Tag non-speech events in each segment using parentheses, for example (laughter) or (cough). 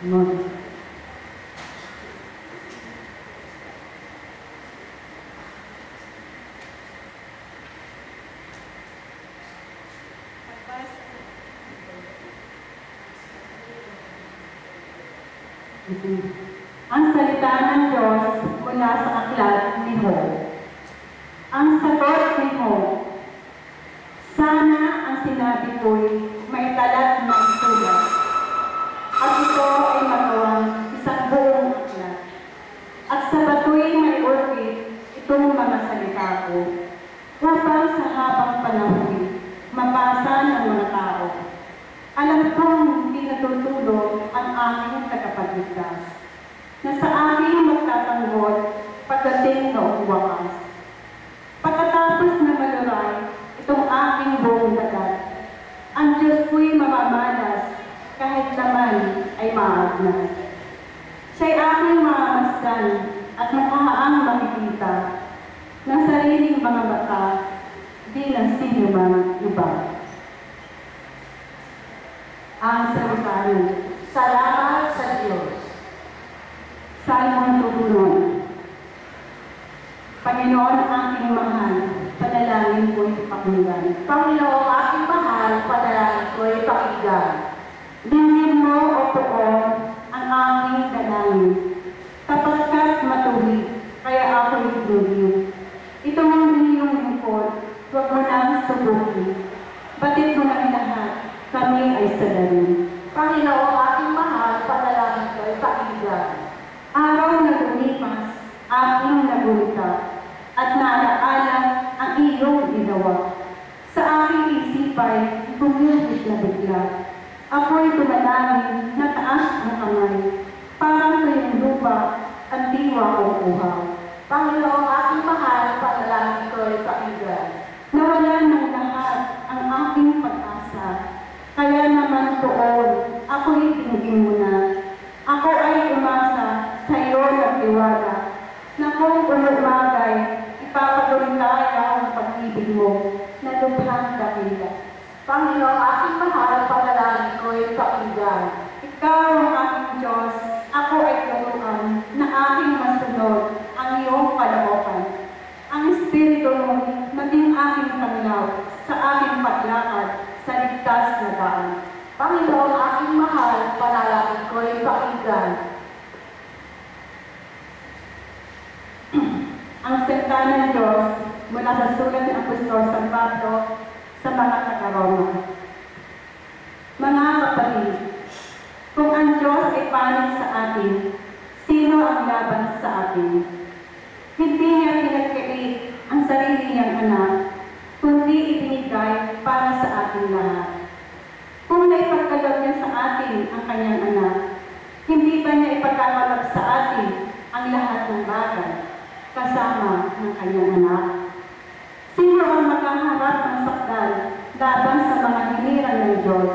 Ang salita ng Diyos mula sa aklat ni Job. Ang sagot ni Job, Sana ang sinabi ko'y may talat na isulat, at ito ay magawang isang buong aklat. At sa bato'y may orchid itong mga salita ko, upang sa habang panahon mabasa ng mga tao. Alam kong hindi natutulog ang aking tagapagligtas, na sa aking magtatanggol pagdating noong wakas. Pagkatapos na maluray itong aking buong dagat, ang Diyos ko'y mamamalas kahit naman ay maagnas. Siya'y aking mamamasdan at mukhaang makikita ng sariling mga mata, di ng sino man iba. Ang salita ng Salamat sa Diyos. Salmon Tugunon. Panginoon ang aking mahal, panalangin ko'y pakinggan. Panginoong aking mahal, panalangin ko'y pakinggan. Dingin mo, O Poon, ang aking dalangin. Kapagkat matuwid, kaya ako'y ginuliw. Ito ang iyong lingkod, huwag mo nang subukin. Batid mo ng lahat, kami ay sadarin. Panginoong aking mahal, panalangin ko'y pakinggan. Araw na lumipas, aking nagulita, at naalaala ang ginawa. Sa aking isipay, bumibig na bigla. Ako'y tumalangin na taas ang kamay, parang tuyong lupa, ang diwa kong uhaw. Panginoong aking mahal, panalangin ko'y pakinggan. Nawalan ng lahat ang aking pag-asa. Kaya naman poon, ako'y tinigin mo na. Ako ay umasa sa iyo nagtiwala. Na kung umagay, ipapatuloy ang pag-ibig mo na lubhang dakila. Panginoong aking mahal, panalangin ko'y pakinggan. Ikaw ang aking Diyos, ako ay turuan na aking masunod ang iyong kalooban. Ang Espiritu mo maging aking panglaw sa aking paglakad sa ligtas na daan. Panginoong aking mahal, panalangin ko'y pakinggan. (clears throat) ang salita ng Diyos mula sa sulat ng Apostol San Pablo sa mga taga-Roma. Mga kapatid, kung ang Diyos ay panig sa atin, sino ang laban sa atin? Hindi niya pinagkait ang sarili niyang anak, kundi ibinigay para sa ating lahat. Kung naipagkaloob niya sa atin ang kanyang anak, hindi ba niya ipagkakaloob sa atin ang lahat ng bagay kasama ng kanyang anak? Makaharap ng sakdal laban sa mga hinirang ng Diyos?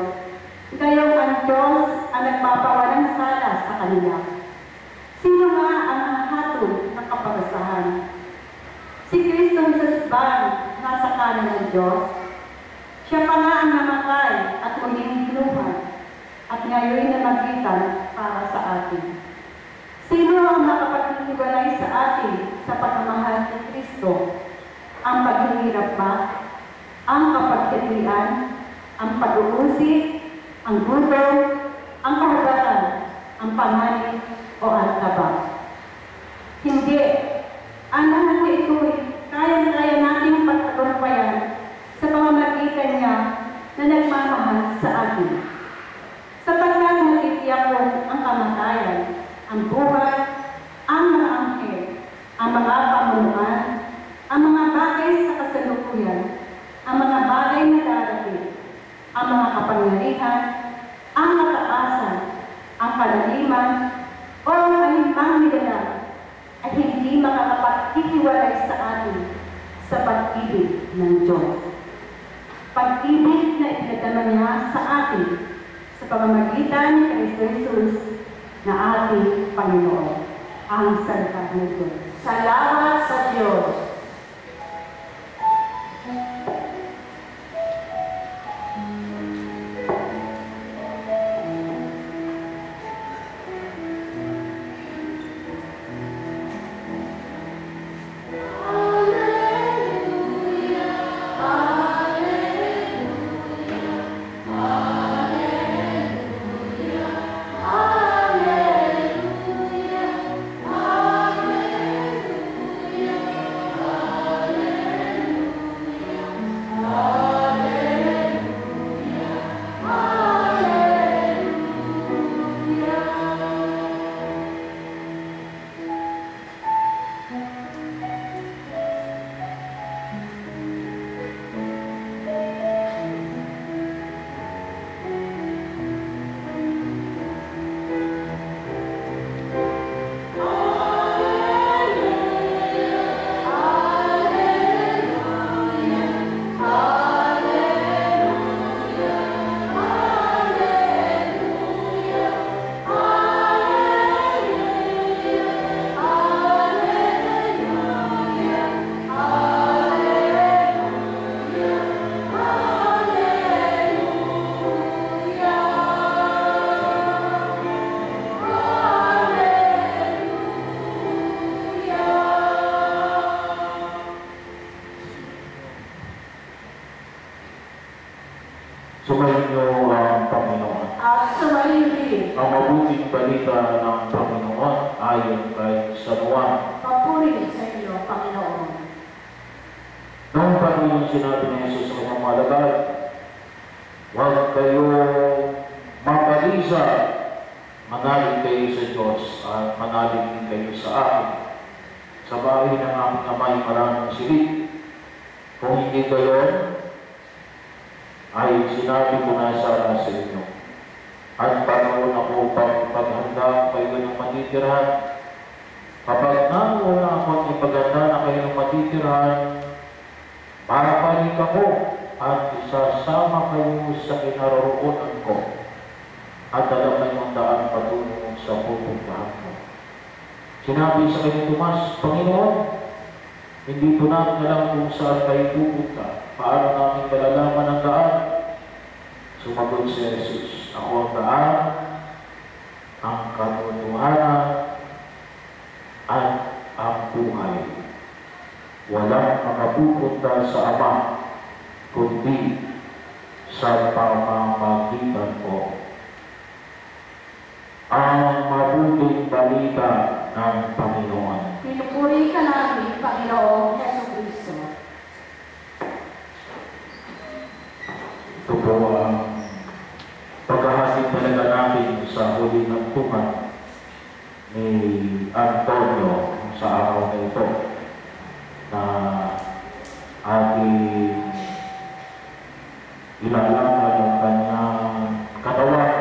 Gayong ang Diyos ang nagpapawalang sala sa kanila. Sino nga ang hatol ng kaparusahan? Si Kristo Jesus ba nasa kanan ng Diyos? Siya pa nga ang namatay at muling binuhay at ngayon namagitan para sa atin. Sino ang makapaghiwalay sa atin sa pagmamahal ni Kristo? Ang paghihirap ba? Ang kapagtilian? Ang pag-uusig? Ang gutom? Ang kahugatan? Ang panganib? O ang taba? Hindi. Ang lahat na ito'y kaya-kaya nating pagtagumpayan sa pamamagitan niya na nagmamahal sa atin. Sapagkat natitiyak ko ang kamatayan, ang buhay, Babalik ako at isasama kayo sa kinaroroonan ko at alam na yung daan patungo sa pupuntahan ko. Sinabi sa kanya Tomas, Panginoon, hindi po namin alam kung saan kayo pupunta. Paano namin malalaman ang daan? Sumagot si Jesus, Ako ang daan, ang katotohanan, at ang buhay. Walang makapupunta sa Ama, kundi sa pamamagitan ko. Ang mabuting balita ng Panginoon. Pinupuri ka namin, Panginoong Yeso Kristo. Ito po ang paghahatid talaga natin sa huli ng tuman ni Antonio sa araw na ito ilalaman ang kanyang katawan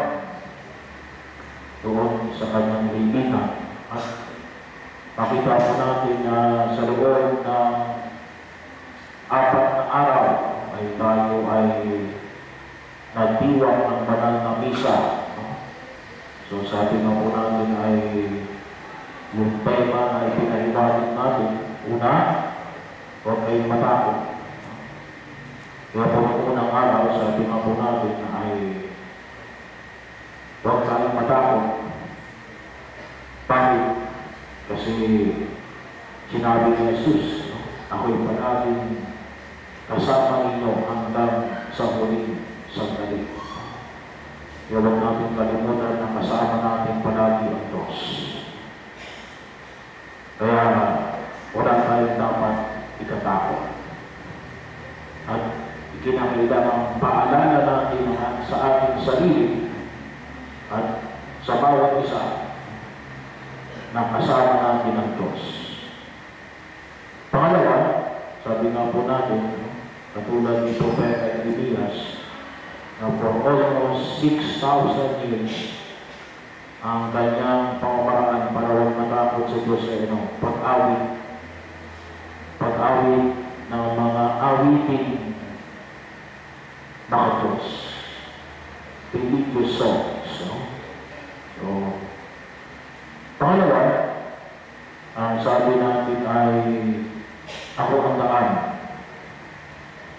doon sa kanyang libingan at makita po natin na sa loob ng apat na araw ay tayo ay nagdiwang ng banal na misa. So sabi nga po natin ay yung tema na ipinahiwatig natin, una, huwag kayong matakot. Kaya po unang araw, sabi nga po natin na ay huwag tayong matakot. Bakit? Kasi sinabi ni Jesus, no? ako'y palaging kasama ninyo hanggang sa huling sandali. Kaya huwag natin kalimutan na kasama natin palagi ang Diyos. Kaya wala tayong dapat ikatakot. At ikinakailangan paalala natin sa ating sarili at sa bawat isa na kasama natin ang Diyos. Pangalawa, sabi nga po natin, katulad ni Propeta Elias, na for almost 6,000 years, ang kanyang pamamaraan para huwag matakot sa Diyos ay ano, pag-awit. Pag-awit ng mga awitin ng Diyos. Religious songs. No? So, pangalawa, ang sabi natin ay ako ang daan.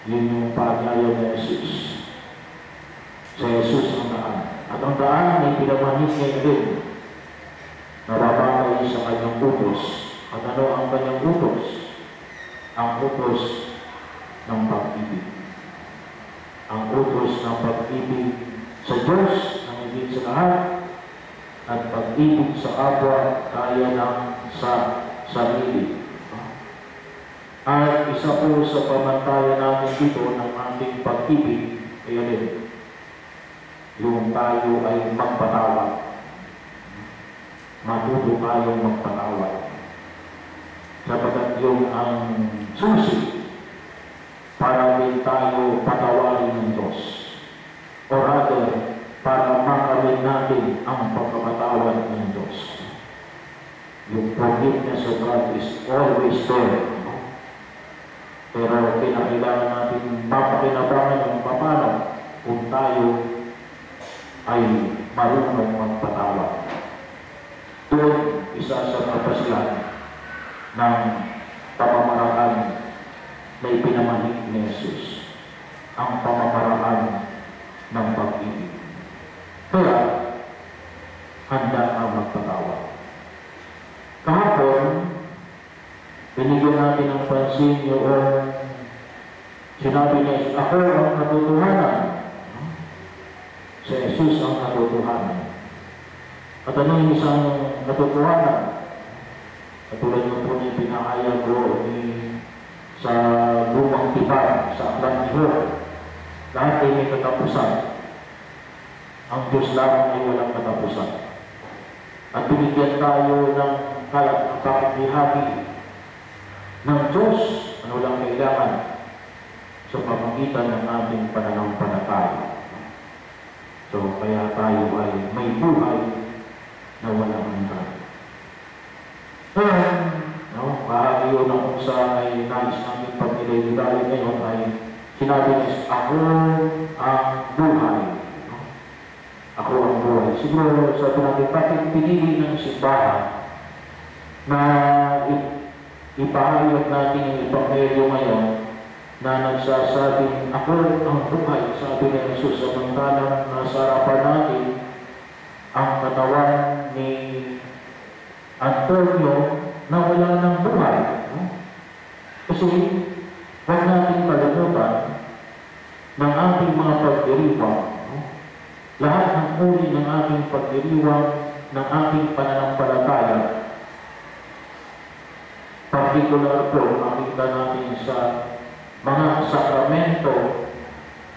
Yun yung paanyaya ni Jesus. Sa Jesus ang daan. At ang daan ay pinamanis niya din. Nababagay sa kanyang utos. At ano ang kanyang utos? Ang utos ng pag-ibig. Ang utos ng pag-ibig sa Diyos, ang ibig sa lahat, at pag-ibig sa kapwa kaya ng sa sarili. At isa po sa pamantayan natin dito ng ating pag-ibig, kaya din, yung tayo ay magpatawad. Matuto tayong magpatawad. Sapagkat yung ang susi para din tayo patawarin ng Diyos. O rather, para makamit natin ang pagpapatawad ng Diyos. Yung forgiveness of God is always there. Pero kinakailangan natin mapakinabangan ng paano kung tayo ay marunong magpatawad. Doon, isa sa kapasyan ng pamamaraan na ipinamahig ni Jesus. Ang pamamaraan ng pag-ibig. Kaya, handa ang magpatawad. Kahapon, binigyan natin ng pansin yung sinabi niya, ako ang katotohanan. Si Jesus ang katotohanan. At ano yung isang katotohanan? Katulad ng po niya pinakaya ko ni sa lumang tipan, sa aklat ni Job. Lahat ay may katapusan. Ang Diyos lamang ay walang katapusan. At binigyan tayo ng kapahati ng Diyos na walang kailangan sa pamagitan ng ating pananampalataya. So, kaya tayo ay may buhay na walang hanggan. Ngayon, bahagi yun ng kung saan ay nais namin pag-ilay ngayon ay sinabi niya, ako ang buhay. No? Ako ang buhay. Siguro sabi natin, bakit pinili ng simbahan na ipahayag natin yung ipangelo ngayon na nagsasabing, ako ang buhay, sabi ni Jesus, samantalang nasa harapan natin ang katawan ni Antonio na wala ng buhay. No? Kasi huwag natin kalimutan ng ating mga pagdiriwang. Lahat ng uri ng ating pagdiriwang, ng ating pananampalataya, particular po makita natin sa mga sakramento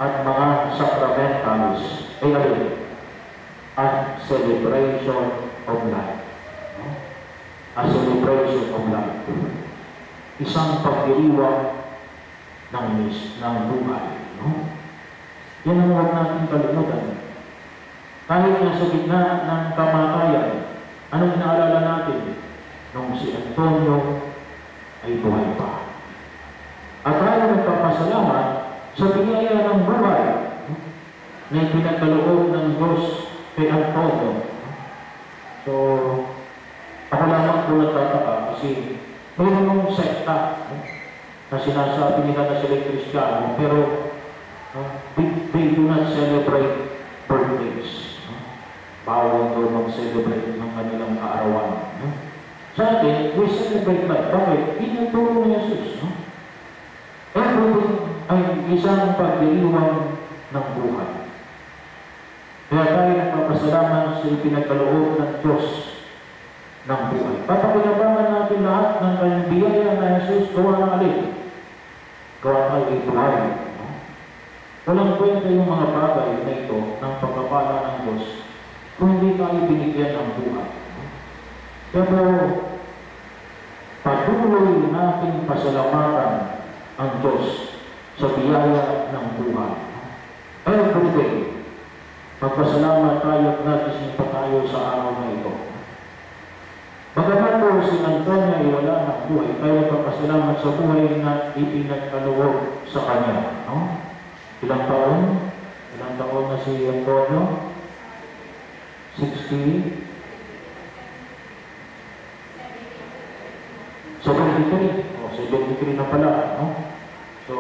at mga sacramentals ay alin? At celebration of life. No? A celebration of. Isang pagdiriwang ng mis, ng buhay. No? Yan ang huwag natin kalimutan. Kahit nasa gitna ng kamatayan, anong inaalala natin? Nung si Antonio ay buhay pa. At tayo nagpapasalamat sa biyaya ng buhay na ipinagkaloob ng Diyos kay Antonio. So, ako lamang po nagtataka kasi mayroon mong sekta no, na sinasabi nila na sila Kristiyano pero no, they, they do not celebrate birthdays. No? Bawal daw mag-celebrate ng kanilang kaarawan. No? Sa atin, we celebrate life. Bakit? Pinuturo ni Jesus. No? Everything ay isang pagdiriwang ng buhay. Kaya tayo nagpapasalamat sa ipinagkaloob ng Diyos ng buhay. Papakinabangan natin lahat ng kanyang biyaya na Jesus gawa ng alin. Gawa tayo ay buhay. No? Walang kwenta yung mga bagay na ito ng pagpapala ng Diyos kung hindi tayo binigyan ng buhay. Pero patuloy nating pasalamatan ang Diyos sa biyaya ng buhay. Every day, magpasalamat tayo at nagising tayo sa araw na ito. Bagamat po si Antonio ay wala ng buhay, tayo magpasalamat sa buhay na ipinagkaloob sa kanya. No? Ilang taon? Ilang taon na si Antonio? 60? 73. O, 73 na pala. No? So,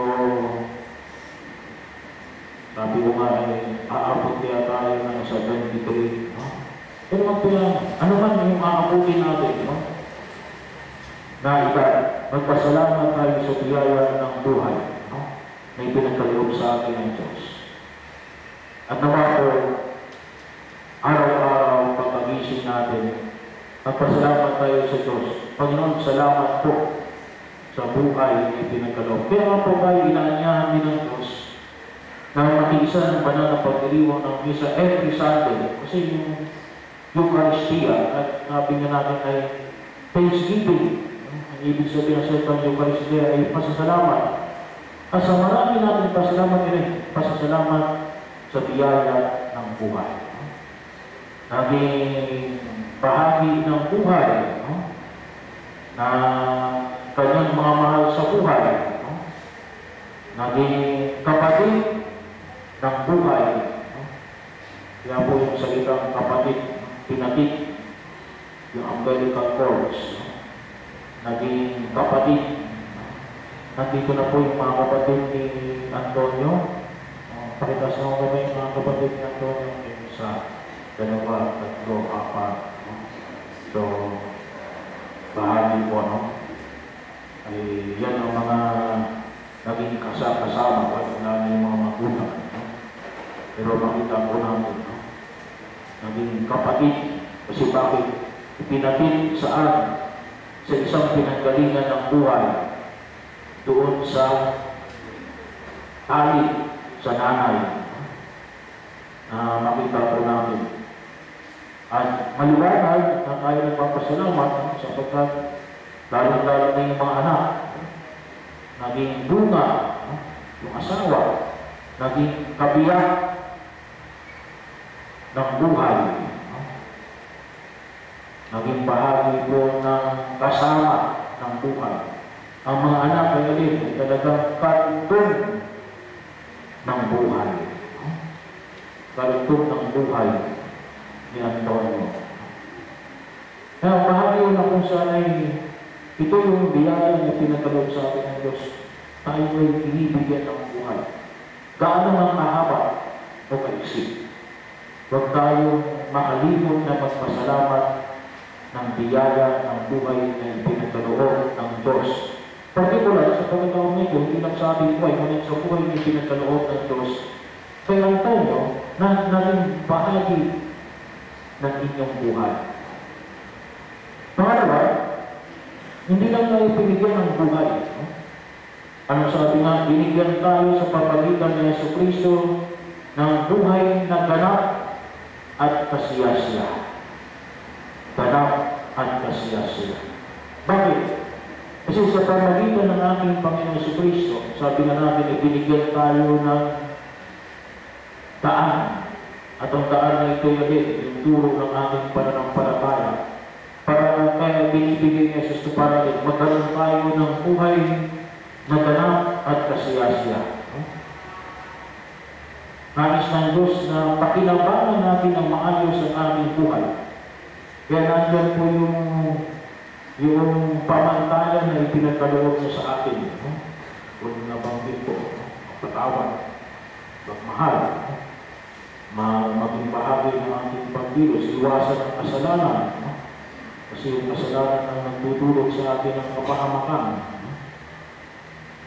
sabi ko nga, eh, aabot kaya tayo ng sa 23. No? Pero magpila, ano man yung aabutin natin, no? Na iba, magpasalamat tayo sa biyaya ng buhay, no? Na ipinagkaloob sa atin ng Diyos. At nawa po, araw-araw pagkagising natin, magpasalamat tayo sa Diyos. Panginoon, salamat po sa buhay na ipinagkaloob. Kaya nga po tayo inaanyahan din ng Diyos na makiisa ng banal na pagdiriwang ng misa every Sunday. Kasi yung Eucharistia, at sabi nga natin ay Thanksgiving. Ang ibig sabihin ng Salitang Eucharistia ay pasasalamat. At sa marami natin pasalamat din, pasasalamat sa biyaya ng buhay. Naging bahagi ng buhay no? na kanyang mga mahal sa buhay. No? Naging kapatid ng buhay. No? Kaya po yung salitang kapatid, pinatid, yung umbilical cords. Naging kapatid. Nandito na po yung mga kapatid ni Antonio. Uh, pakitas mo kami yung mga kapatid ni Antonio yung sa dalawa, tatlo, apat. So, bahagi po, no? Ay, yan ang mga naging kasama-kasama at na yung mga magulang. No? Pero makita po natin, no? Naging kapatid. Kasi bakit? Ipinatid saan? Sa isang pinanggalingan ng buhay doon sa ali sa nanay. Na makita po natin. At maliwanag na tayo nagpapasalamat sapagkat lalo-lalo na yung mga anak naging bunga, yung asawa, naging kabiyak ng buhay. Naging bahagi po ng kasama ng buhay. Ang mga anak ay alin ay talagang karugtong ng buhay. Karugtong ng buhay ni Antonio. Kaya bahagi na kung saan ay ito yung biyaya na pinagkaloob sa atin ng Diyos. Tayo ay binibigyan ng buhay. Gaano man kahaba o kaisip. Huwag tayong makalimot na magpasalamat ng biyaya ng buhay na pinagkaloob ng Diyos. Particular sa Panginoon nito, hindi lang sa ating buhay, ngunit sa buhay na pinagkaloob ng Diyos. Kaya Antonio, na naging bahagi ng inyong buhay. Pangalawa, Hindi lang tayo pinigyan ng buhay. No? Ano sabi nga, binigyan tayo sa pamagitan ni Yesu Kristo ng buhay na ganap at kasiyasiya. At kasiyasiya. Bakit? Kasi sa pamagitan ng ating Panginoon Yesu Kristo, sabi nga natin, ibinigyan tayo ng daan. At ang daan na ito ulit, yung turo ng ating pananampalataya. Para kaya binibigay ni Jesus ito para magkaroon tayo ng buhay na ganap at kasiyasiya. Nais ng Diyos na pakinabangan natin ng maayos ang ating buhay. Kaya nandyan po yung yung pamantayan na ipinagkaloob niya sa atin. No? Huwag na banggit po, no? patawad, magmahal, no? Ma maging bahagi ng ating pagkilos, iwasan ang kasalanan. No? Kasi yung kasalanan ang nagtutulog sa atin ng kapahamakan. No?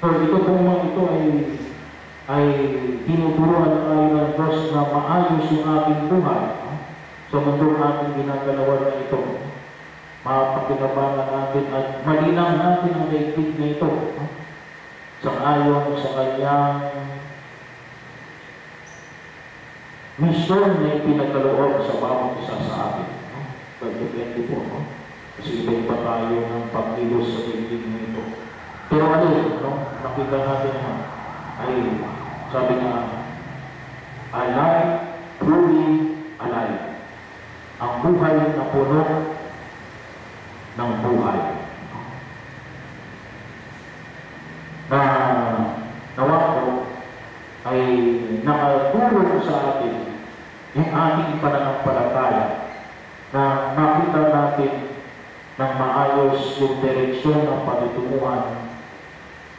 So ito po mga ito ay ay tinuturuan tayo ng Diyos na maayos yung ating buhay sa mundo ating ginagalawan na ito. Mapakinabangan natin at malinang natin ang daigdig na ito sa ayon sa kanyang misyon na ipinagkaloob sa bawat isa sa atin. No? Depende po, no? Kasi iba pa tayo ng pagkilos sa daigdig na ito. Pero ano, no? nakita natin naman, ay sabi nga, alive, truly alive. Ang buhay na puno ng buhay. Na nawa ko ay nakatulong sa atin yung ating pananampalataya na makita natin ng maayos yung direksyon ng patutunguhan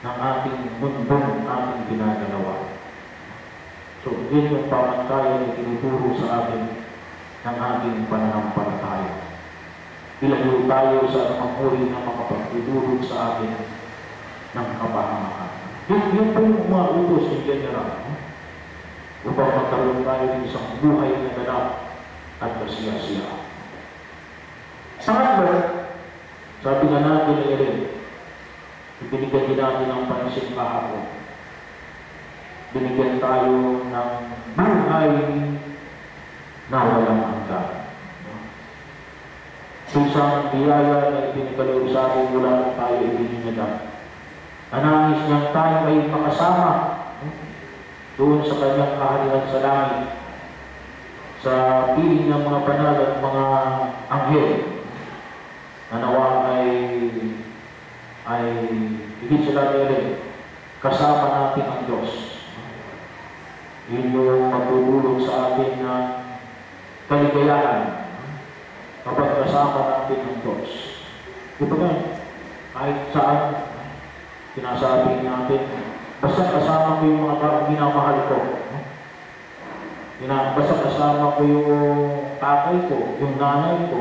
ng ating mundong ating ginagalawa. So, yun yung pamantayan na tinuturo sa atin ng ating pananampalataya. Ilayo tayo sa anumang uri ng mga pagtutulog sa atin ng kapahamakan. Yun, yun po yung mga utos ni General. Upang magkaroon tayo ng isang buhay na ganap at kasiya-siya. Pangatlo, sabi nga natin na rin, ibinigyan din natin ng pansin kahapon. Binigyan tayo ng buhay na walang hanggan. Sa isang biyaya na ipinagkaloob sa atin nung tayo ibininyagan. Anangis niyang tayo ay makasama doon sa kanyang kaharian sa langit sa piling ng mga banal at mga anghel na nawa ay ay higit sila rin kasama natin ang Diyos. Yun yung magdudulog sa atin ng kaligayahan kapag kasama natin ang Diyos. Di ba gan? Kahit saan, sinasabi natin, basta kasama ko yung mga taong minamahal ko. Ina, basta kasama ko yung tatay ko, yung nanay ko,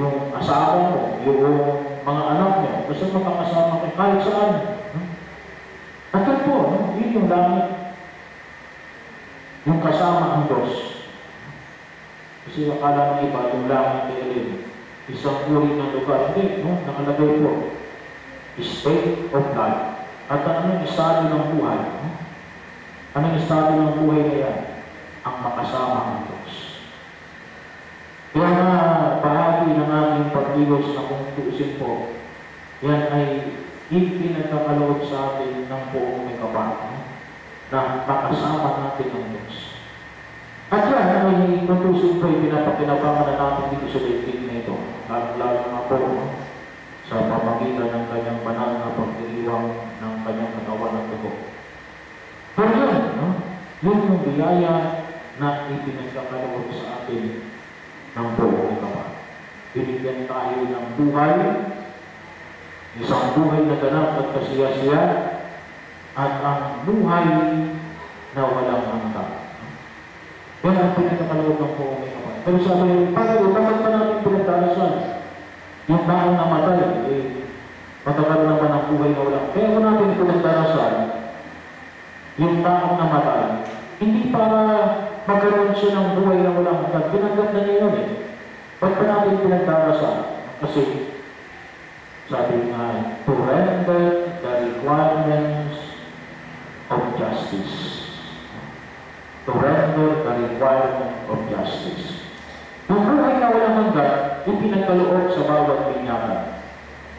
yung asawa mo, yung mga anak mo, basta makakasama ko kahit saan. At po, no? yun yung langit. Yung kasama ang Diyos. Kasi akala ng iba, yung langit ni Ellen, isang uri ng lugar. Hindi, no? nakalagay po, state of life. At ano yung estado ng buhay? No? Ano yung estado ng buhay na yan? Ang makasama ng Diyos. Kaya nga, bahagi ng ating pagkilos na kung tuusin po, yan ay ipinagkakaloob sa atin ng buong may kabata na makasama natin ang Diyos. At yan ay matusin po yung pinapakinabangan na natin dito sa daigdig na ito. Lalo-lalo po sa pamagitan ng kanyang banal na pagdiriwang ng kanyang katawan ng dugo. Pero yun, no? yun yung biyaya na ipinagkakaloob sa atin ng buong ikaw. Binigyan tayo ng buhay, isang buhay na ganap at kasiyasiya, at ang buhay na walang hanggan. Yan ang pinagkakaloob ng buong ikaw. Pero sabi, bakit bakit pa natin pinagdarasan? Yung taong namatay, eh, matagal naman ang buhay na walang. Kaya kung natin pinagdarasan, yung taong namatay, hindi para magkaroon siya ng buhay na walang hanggan. Pinagkat na niya yun eh. Ba't pa natin pinagdarasan? Kasi sabi nga, to render the requirements of justice. To render the requirement of justice. Yung buhay na walang hanggan, yung pinagkaloob sa bawat binyagan.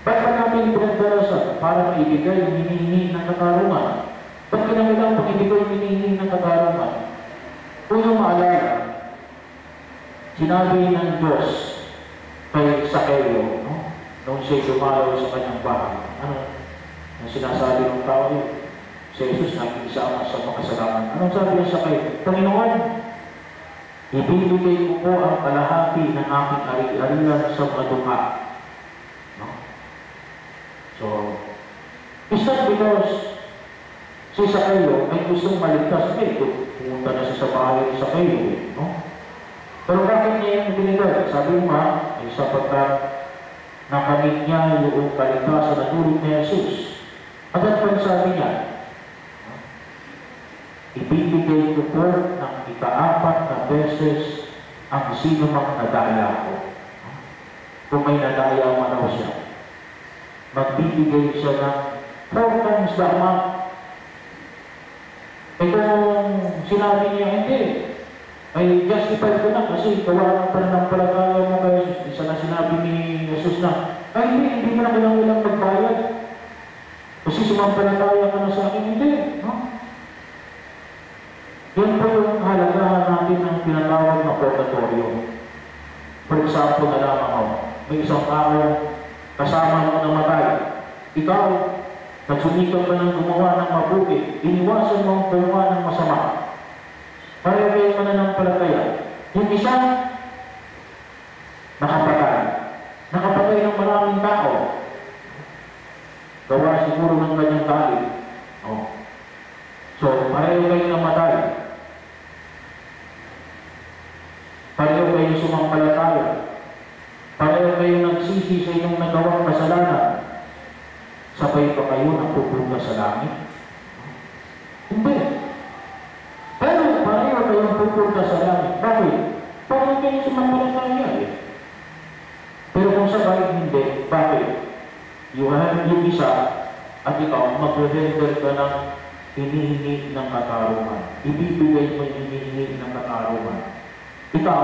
Ba't pa natin pinagdarasan para maibigay hinihingi ng katarungan? Ba't kinamilang pag ibigay yung hinihingi ng katarungan? Yung maalala, sinabi ng Diyos kay Sakeo, no? nung siya'y dumalaw sa kanyang bahay. Ano? Ang sinasabi ng tao yun, si Jesus nakikisama sa makasalanan. Anong sabi niya sa kayo? Panginoon, ibibigay ko po ang kalahati ng aking ari-arian sa mga dukha. No? So, it's not because si Sakeo ay gustong maligtas. Eh, pumunta na siya sa bahay ni Sakeo. No? Pero bakit niya yung binigay? Sabi mo nga, ay sapagkat nakamit niya yung kaligtasan na tulong ni Jesus. At pag sabi niya, ibibigay ko po ng ikaapat na beses ang sino mang nadaya ko. Kung may nadaya man raw siya, magbibigay siya ng four times the amount. Eh sinabi niya, hindi, ay justify ko na kasi gawa ng pananampalataya mo kay Jesus. Isa na sinabi ni Jesus na, ay hindi, hindi mo na kailangan magbayad. Kasi sumampalataya ka na sa akin, hindi. No? Yan po yung halagahan natin ng tinatawag na purgatorio. For example, na lamang ako, may isang tao kasama mo na matay. Ikaw, nagsumikap ka ng gumawa ng mabuti, iniwasan mo ang gumawa ng masama. Pareho kayo mananampalataya. Yung isa, nakapatay. Nakapatay ng maraming tao. Gawa siguro ng kanyang tali. Oh. So, pareho kayo namatay. Pareho kayo sumampalataya. Pareho kayo nagsisi sa inyong nagawang kasalanan. Sabay pa kayo napupunta sa langit? Hindi. Pero pareho kayong pupunta sa langit. Bakit? Pareho kayo sumampalataya eh. Pero kung sabay hindi, bakit? Have yung isa at ikaw mag-render ka ng hinihingi ng katarungan. Ibibigay mo yung hinihingi ng katarungan. Ikaw,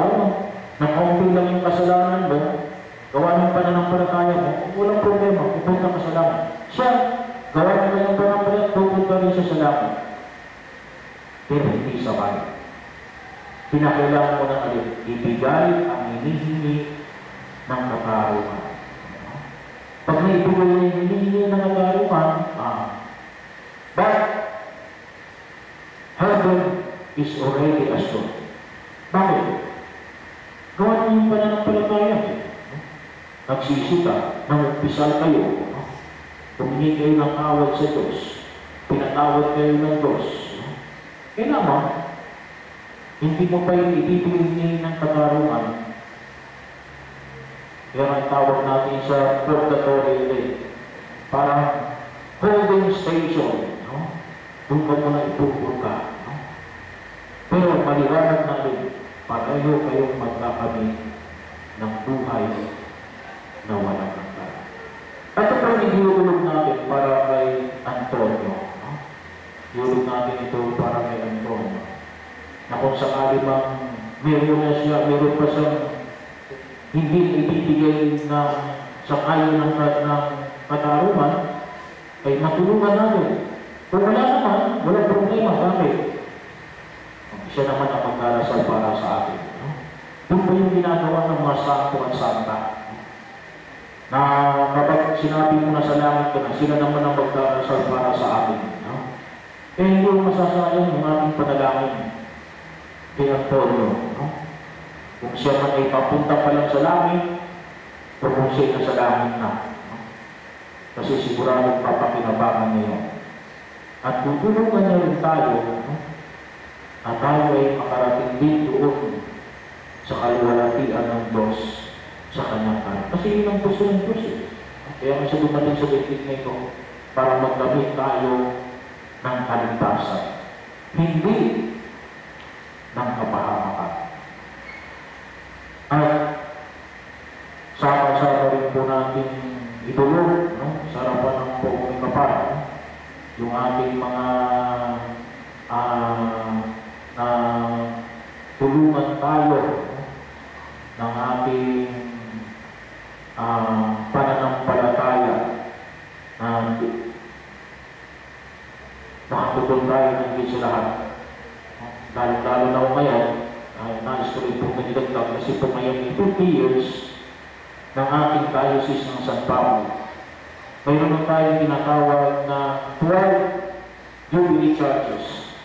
nakonfirm lang yung kasalanan mo, gawa ng pananampalataya mo, walang problema, pupunta ka sa langit. Siya, gawa ng kanyang pananampalataya, pupunta rin siya sa langit. Pero hindi sabay. Pinakailangan mo ng alin, ibigay ang hinihingi ng katarungan. Pag naibigay niya yung hinihingi ng katarungan, ah, but heaven is already assured. Bakit? Gawa niyo yung pananampalataya. Nagsisi ka, nangumpisal kayo, humingi kayo ng awad sa Diyos, pinatawad kayo ng Diyos. Eh naman, hindi mo pa yung ibibigay ng katarungan. Kaya ang tawag natin sa purgatory day. Parang holding station. No? Doon ka muna ipupurga. No? Pero maliwanag natin, pareho kayong magkakamit ng buhay na walang ito ang idulog natin para kay Antonio. No? Idulog natin ito para kay Antonio. Na kung sakali mang meron na siya, meron pa siyang hindi ibibigay na sa kayo ng, ng katarungan, ay matulungan natin. Kung wala naman, walang problema. Bakit? siya naman ang magdarasal para sa atin. No? Doon po yung ginagawa ng mga santo at santa. Na kapag sinabi mo na sa langit ka na, sila naman ang magdarasal para sa atin. No? Eh, hindi mo masasayang yung ating panalangin kay Antonio. No? Kung siya man ay papunta pa lang sa langit, o kung siya na sa langit na. No? Kasi sigurado papakinabangan niya. At tutulungan niya rin tayo, no? at tayo ay makarating din doon sa kaluwalhatian ng Diyos sa kanyang kanan. Kasi yun ang gusto ng Diyos eh. Kaya siya dumating sa daigdig na ito para magdamit tayo ng kaligtasan. Hindi ng kapahamakan. At sama-sama rin po natin idulog no? sa harapan ng buong kapal. Yung ating mga ah na tulungan tayo no? ng ating ah pananampalataya na makatutol tayo ng Diyos sa lahat. Lalo-lalo na ako ngayon, ay nais ko rin pong nagdagdag kasi po ngayon may 50 years ng ating diocese ng San Pablo. Mayroon na tayong tinatawag na 12 Jubilee Churches.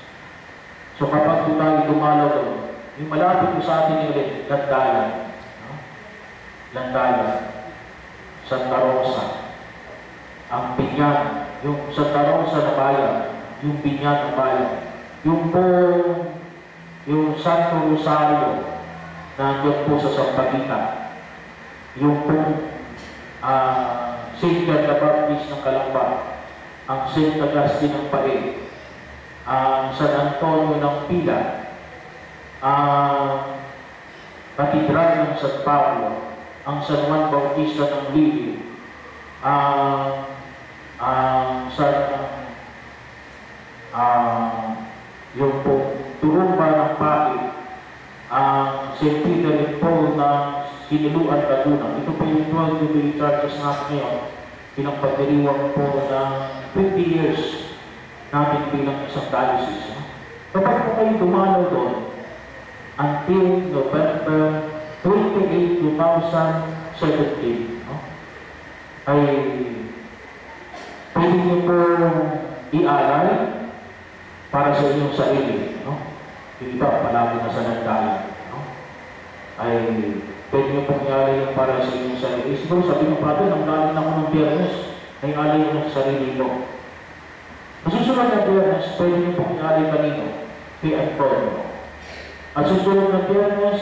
So kapag po tayo dumalaw doon, yung malapit po sa atin yung ulit, Landayan. Landayan. Santa Rosa. Ang binyan, yung Santa Rosa na bayan, yung binyan na bayan. Yung po, yung Santo Rosario, na andyan po sa Sampaguita. Yung po, ah, St. John the Baptist ng Kalamba, ang St. Augustine ng Pae, ang San Antonio ng Pila, ang Katedral ng San Pablo, ang San Juan Bautista ng Lili, ang ang San ang yung po Turumba ng Pae, ang St. Peter and Paul ng Siniluan, Laguna. Ito po yung 12 Jubilee Churches natin ngayon. Pinagpagdiriwang po ng 50 years natin bilang isang diocese. No? Kapag po kayo dumalaw doon, until November 28, 2017, no? ay pwede niyo po ialay para sa inyong sarili. No? Yung iba, palagi na sa nagdala. No? Ay pwede niyo pong ialay yung para sa inyong sarili. Siguro sabi ng Father, nang galing ako ng biyernes, ay alay ko ng sarili ko. Sa susunod na biyernes, pwede niyo pong ialay kanino? Kay Antonio. At susunod na biyernes,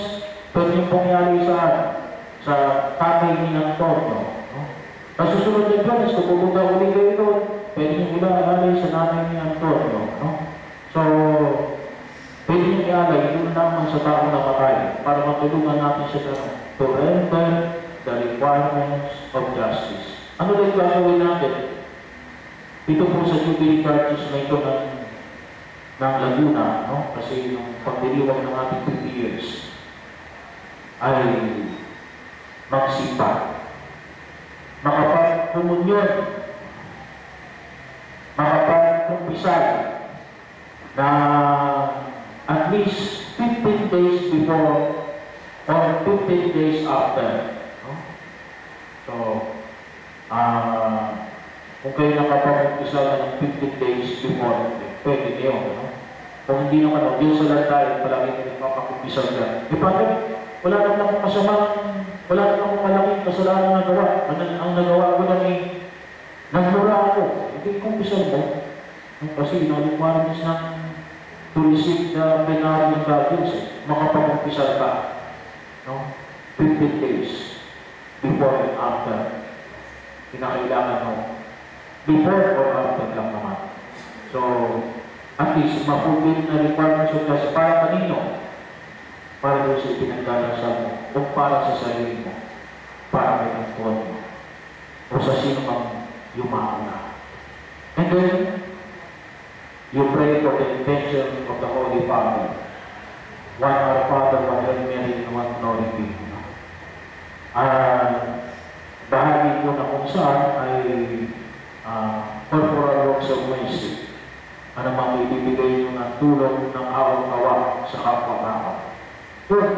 pwede niyo pong ialay sa sa tatay ni Antonio. No? At susunod na biyernes, kung pupunta ulit kayo doon, pwede niyo ilalay sa nanay ni Antonio. No? So, pwede niyo ialay doon naman sa tao na patay para matulungan natin siya na to render the requirements of justice. Ano yung gagawin natin? Dito po sa Jubilee Churches na ito ng, ng Laguna, no? kasi yung pagdiriwang ng ating 50 years ay magsipa. Makapag-komunyon, makapag-kumpisal na at least 15 days before or 15 days after. So, ah, kung kayo nakapag-umpisa na ng 15 days before, pwede na yun. No? Kung hindi naman, Diyos sa lang tayo, palagi na nagpapag-umpisa dyan. Di ba, wala naman akong masamang, wala naman akong malaking kasalanan na nagawa. Ang, ang nagawa ko lang eh, nagmura ako. Hindi ko umpisa mo. Kasi no, requirements ng to receive the plenary indulgence, eh, makapag-umpisa ka. No? 15 days before and after. Kinakailangan mo. Before or after lang naman. So, at least mapulbit na requirements of kasi para kanino? Para doon sa pinagdarasal mo o para sa sarili mo. Para Anton mo. O sa sino mang yumauna. And then, you pray for the intention of the Holy Father. One our Father, one Hail Mary, and one Glory be. Ah, bahagi ko na kung saan ay ah, corporal works of mercy. Ano mang ibibigay nyo ng tulong ng awang-awa sa kapwa-kapwa. Yun,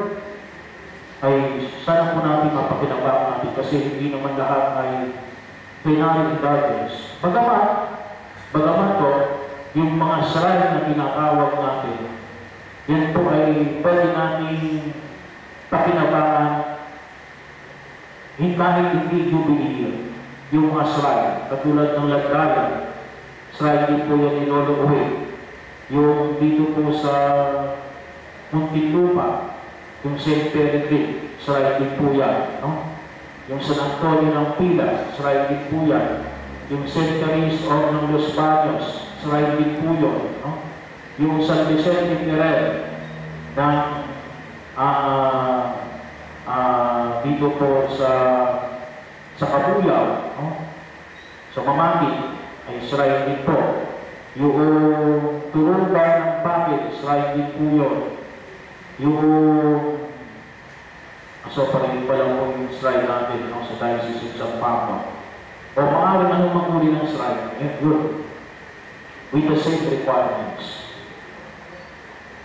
ay sana po natin mapakinabangan natin kasi hindi naman lahat ay plenary indulgence. Bagamat, bagamat to, yung mga shrine na tinatawag natin, yan po ay pwede natin pakinabangan kahit hindi jubilee yun. Yung mga shrine, katulad ng Lagdaya, shrine din po yan Uwe. Yung dito po sa Muntinlupa, yung St. Peregrine, shrine din po yan. No? Yung San Antonio ng Pila, shrine din po yan. Yung St. Teresa of ng Los Baños, shrine din po yun. No? Yung San Vicente Ferrer, ng ah ah dito po sa sa kabuyaw, no? sa mamati, ay Israel din po. Yung turumba ng bakit, Israel din po yun. Yung So, pareho pa lang po yung Israel natin no, sa diocese of Papa. O maaaring anong makuli ng Israel, eh, good. With the same requirements.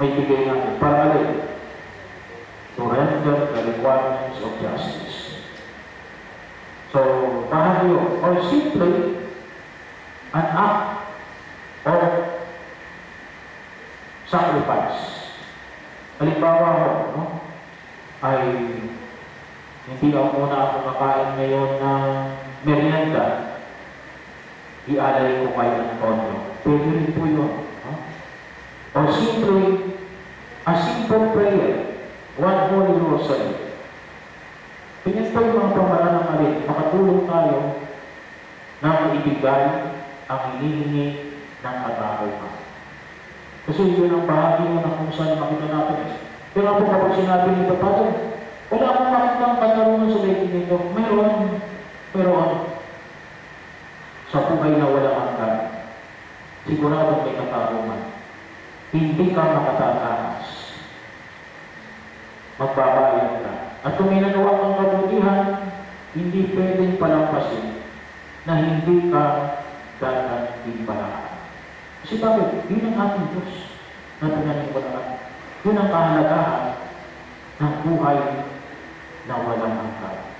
May bigay natin. Para alin? To render the requirements of justice. So, bahagi yun. Or simply, an act of sacrifice. Halimbawa ho, no? ay hindi ako muna ako makain ngayon ng merienda. Ialay ko kay Antonio. Pwede rin po yun. No? Or simply, a simple prayer. One Holy Rosary. Ganyan po yung mga pamaraan ng alin. Makatulong tayo na maibigay ang hinihingi ng katauhan. Kasi yun ang bahagi mo na kung saan makita natin. eh. Pero po kapag sinabi nito, Father, wala akong makita ang katarungan sa legin nito. Meron. Ano? Sa buhay na walang hanggan, sigurado may katarungan. Hindi ka makatatakas. Magbabayad ka. At kung may nagawa kang kabutihan, hindi pwedeng palampasin na hindi ka dapat pala. Kasi bakit? Yun ang ating Diyos na pinaniniwalaan. Yun ang kahalagahan ng buhay na walang hanggan.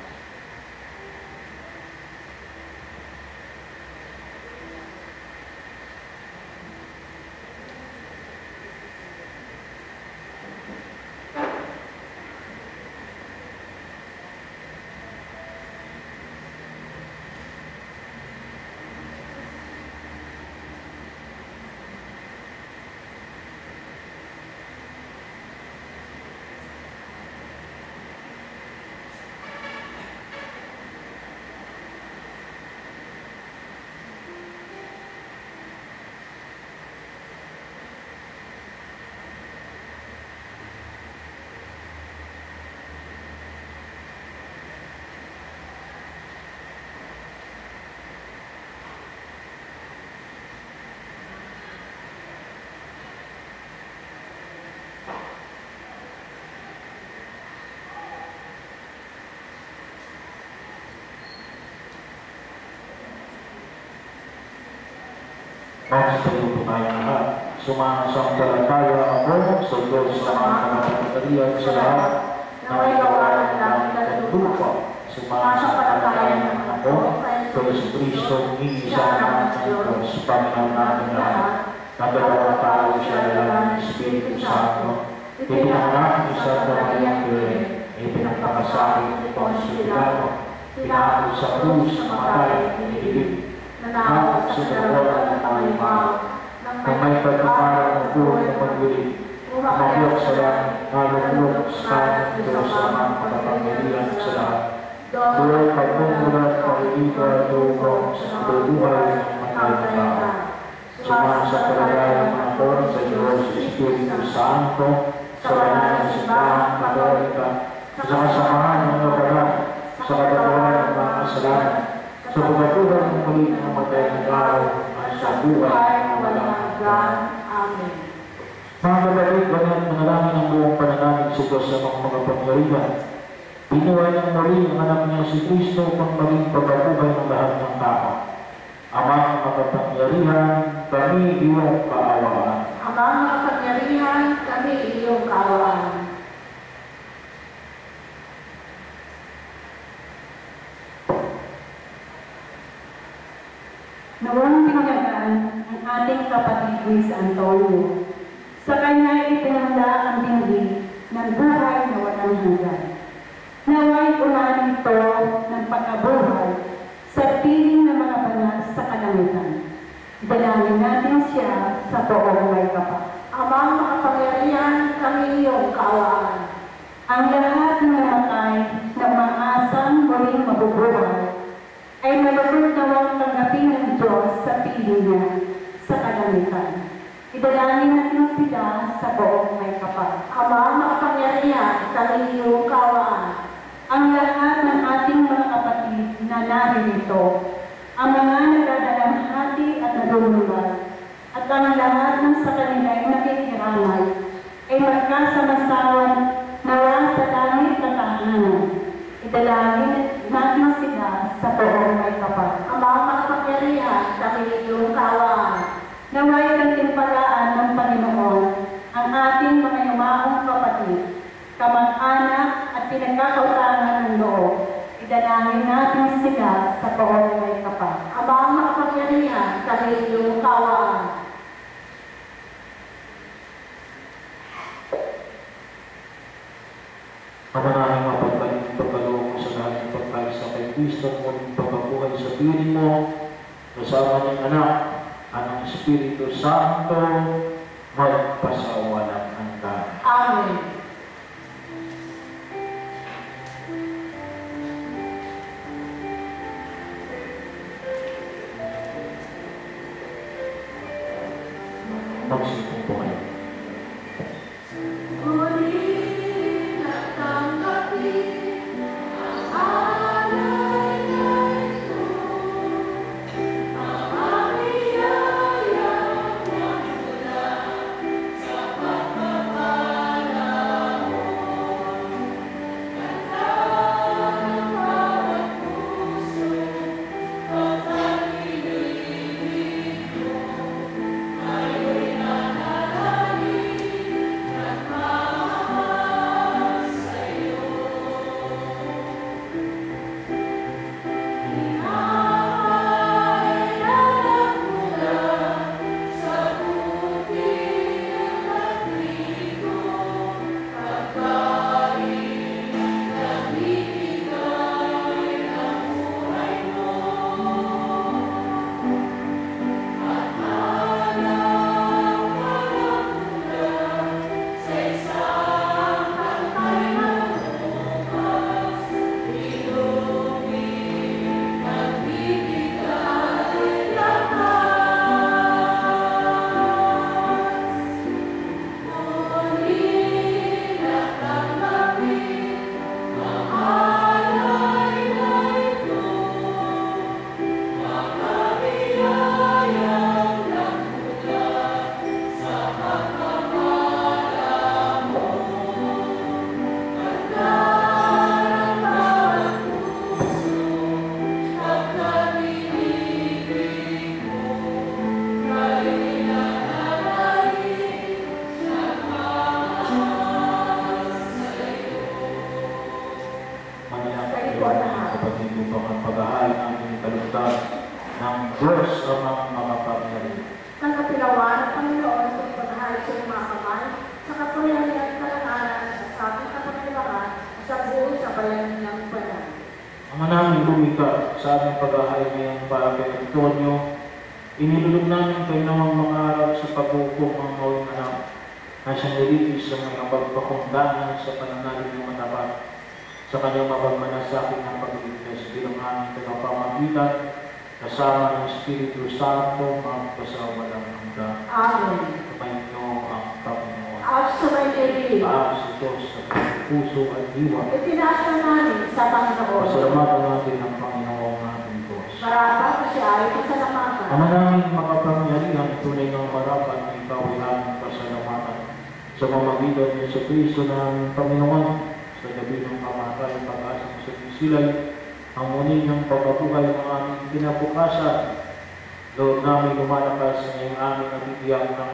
Magsasayo po tayo lahat. Sumasampalataya ako sa Diyos sa mga kamataglian sa lahat na may gawa ng langit at lupa. Sumasampalataya naman ako sa Yesu Cristo, isa naman ng Diyos, Panginoon natin lahat. Nagagawa tayo siya ng Espiritu Santo. Ipinanganak ni Santa Maria Clare, ipinagpakasabi ni Ponce Pilato, pinakot sa krus, namatay, inilibig, nanawag dalawa ng pangalimaw, na may pagkakaroon ng buhay na pagwilig, umakyat sa langit, nalulog sa Diyos sa mga makapangyarihan sa lahat. Doon pagmumulat pag-ibig lubong sa buhay ng mga tao. Sumama sa kalagayan ako sa Diyos Espiritu Santo, sa na simbahan katolika, sa kasamahan ng ng mga kasalanan, sa pagkatuhan ng muli ng matay ng at sa buhay ng walang hanggan. Amen. Mga kapatid, ganyan manalangin ang buong pananalig sa Diyos sa mga mga pangyarihan. Binuhay ng muli ang anak niya si Kristo pang maging pagkabuhay ng lahat ng tao. Amang makapangyarihan, kami iyong kaawaan. Amang makapangyarihan, kami iyong kaawaan. Nawang pinagaan ang ating kapatid Luis Antonio. Sa kanya ipinanda ang dingding ng buhay na walang hanggan. Naway unahin ito ng pagkabuhay sa piling ng mga banal sa kalangitan. Dalangin natin siya sa buong may kapal. Amang makapangyarihan, kami iyong kaawaan. Ang lahat ng namatay na maasang muling mabubuhay ay malugod nawang tanggapin ng Diyos sa piling niya kalamitan. Idalangin natin sila sa buong may kapal. Amang makapangyarihan, kami iyong kaawaan. Ang lahat ng ating mga kapatid na na naririto, ang mga nagdadalamhati at nadulungan, at ang lahat ng sa kanila ay nakikiramay, ay magkasamasawan nawa sa langit na tahanan. Idalangin natin sila sa poong may kapal. Ang mga makapangyarihan sa iyong kawaan. Naway kantimpalaan ng Panginoon ang ating mga yumaong kapatid, kamag-anak at pinagkakautangan ng loob. Idalangin natin sila sa poong may kapal. Ang mga makapangyarihan sa iyong kawaan. Ama namin mapagpaling pagkaloob mo sa lahat ng pagkain sa kay Kristo at muling pagkabuhay sa piling mo, kasama ng anak, at ng Espiritu Santo, magpasawalang hanggan. Amen. Itinasa namin sa Panginoon. Pasalamatan natin ang Panginoon ating Diyos. Marapat na siya ay pasalamatan. Ama namin makapangyarihan, tunay ng marapat na ikaw ay aming pasalamatan. Sa mamagitan niyo sa Kristo aming Panginoon, sa gabi ng kamatay, pag-asang sa silay, ang muli ng pagkabuhay ng aming kinabukasan. Lord namin lumalakas ngayong aming nabibigyan ng